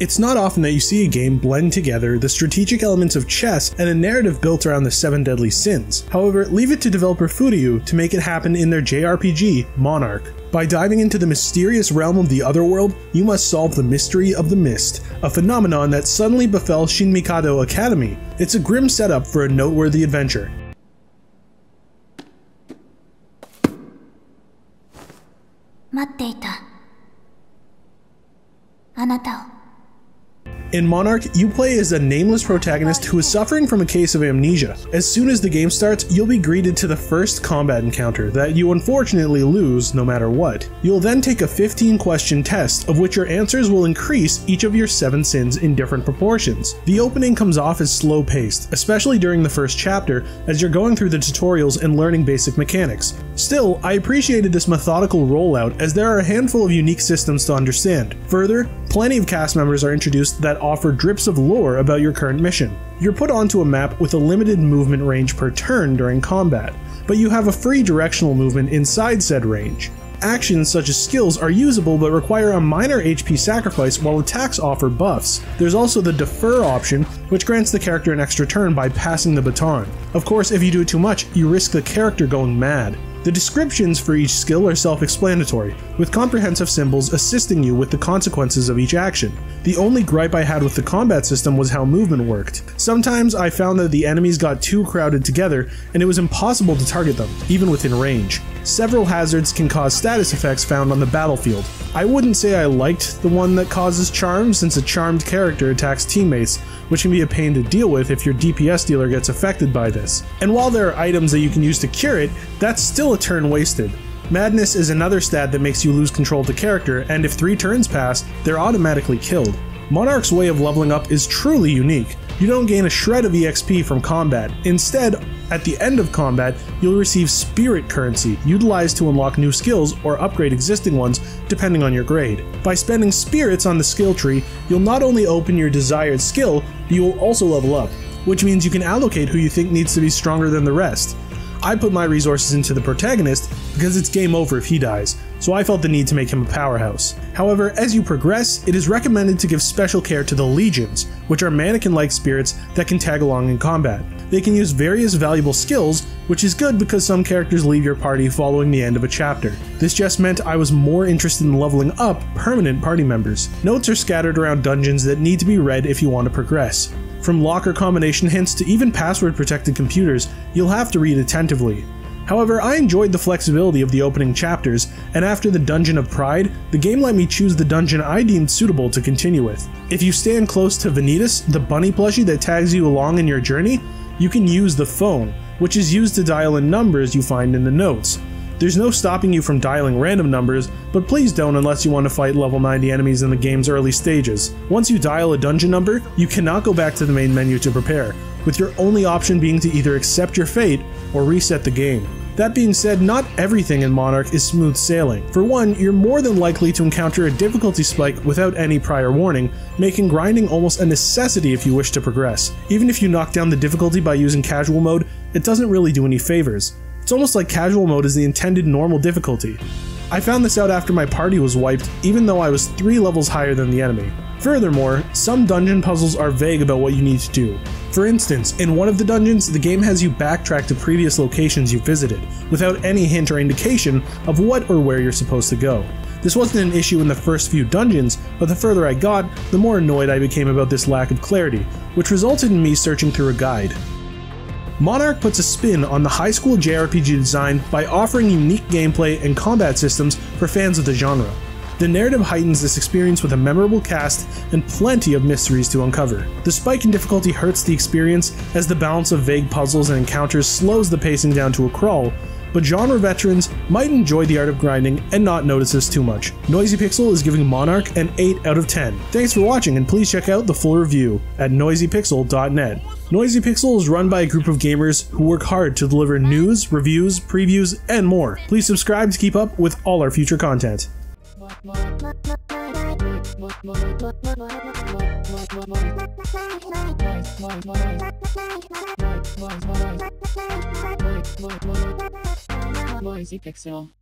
It's not often that you see a game blend together the strategic elements of chess and a narrative built around the seven deadly sins. However, leave it to developer FuRyu to make it happen in their JRPG, Monark. By diving into the mysterious realm of the Otherworld, you must solve the mystery of the mist, a phenomenon that suddenly befell Shin Mikado Academy. It's a grim setup for a noteworthy adventure. In Monark, you play as a nameless protagonist who is suffering from a case of amnesia. As soon as the game starts, you'll be greeted to the first combat encounter that you unfortunately lose no matter what. You'll then take a 15 question test, of which your answers will increase each of your 7 sins in different proportions. The opening comes off as slow paced, especially during the first chapter, as you're going through the tutorials and learning basic mechanics. Still, I appreciated this methodical rollout as there are a handful of unique systems to understand. Further, plenty of cast members are introduced that offer drips of lore about your current mission. You're put onto a map with a limited movement range per turn during combat, but you have a free directional movement inside said range. Actions such as skills are usable but require a minor HP sacrifice while attacks offer buffs. There's also the defer option, which grants the character an extra turn by passing the baton. Of course, if you do too much, you risk the character going mad. The descriptions for each skill are self-explanatory, with comprehensive symbols assisting you with the consequences of each action. The only gripe I had with the combat system was how movement worked. Sometimes I found that the enemies got too crowded together and it was impossible to target them, even within range. Several hazards can cause status effects found on the battlefield. I wouldn't say I liked the one that causes charm since a charmed character attacks teammates, which can be a pain to deal with if your DPS dealer gets affected by this. And while there are items that you can use to cure it, that's still a turn wasted. Madness is another stat that makes you lose control of the character, and if three turns pass, they're automatically killed. Monark's way of leveling up is truly unique. You don't gain a shred of EXP from combat. Instead, at the end of combat, you'll receive spirit currency, utilized to unlock new skills or upgrade existing ones depending on your grade. By spending spirits on the skill tree, you'll not only open your desired skill, but you will also level up, which means you can allocate who you think needs to be stronger than the rest. I put my resources into the protagonist because it's game over if he dies, so I felt the need to make him a powerhouse. However, as you progress, it is recommended to give special care to the legions, which are mannequin-like spirits that can tag along in combat. They can use various valuable skills, which is good because some characters leave your party following the end of a chapter. This just meant I was more interested in leveling up permanent party members. Notes are scattered around dungeons that need to be read if you want to progress. From locker combination hints to even password protected computers, you'll have to read attentively. However, I enjoyed the flexibility of the opening chapters, and after the Dungeon of Pride, the game let me choose the dungeon I deemed suitable to continue with. If you stand close to Vanitas, the bunny plushie that tags you along in your journey, you can use the phone, which is used to dial in numbers you find in the notes. There's no stopping you from dialing random numbers, but please don't unless you want to fight level 90 enemies in the game's early stages. Once you dial a dungeon number, you cannot go back to the main menu to prepare, with your only option being to either accept your fate or reset the game. That being said, not everything in Monark is smooth sailing. For one, you're more than likely to encounter a difficulty spike without any prior warning, making grinding almost a necessity if you wish to progress. Even if you knock down the difficulty by using casual mode, it doesn't really do any favors. It's almost like casual mode is the intended normal difficulty. I found this out after my party was wiped, even though I was 3 levels higher than the enemy. Furthermore, some dungeon puzzles are vague about what you need to do. For instance, in one of the dungeons, the game has you backtrack to previous locations you visited, without any hint or indication of what or where you're supposed to go. This wasn't an issue in the first few dungeons, but the further I got, the more annoyed I became about this lack of clarity, which resulted in me searching through a guide. Monark puts a spin on the high school JRPG design by offering unique gameplay and combat systems for fans of the genre. The narrative heightens this experience with a memorable cast and plenty of mysteries to uncover. The spike in difficulty hurts the experience as the balance of vague puzzles and encounters slows the pacing down to a crawl, but genre veterans might enjoy the art of grinding and not notice this too much. Noisy Pixel is giving Monark an 8 out of 10. Thanks for watching and please check out the full review at noisypixel.net. Noisy Pixel is run by a group of gamers who work hard to deliver news, reviews, previews, and more. Please subscribe to keep up with all our future content. Noisy Pixel